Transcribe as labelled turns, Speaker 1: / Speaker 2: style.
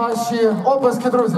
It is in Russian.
Speaker 1: ваші оплески, друзі.